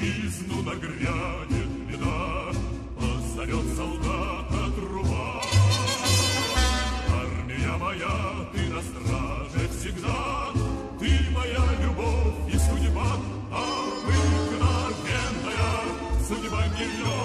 отчизну нагрянет беда, Позовет солдата труба. Армия моя, ты на страже всегда, Ты моя любовь и судьба, а Обыкновенная судьба миллион.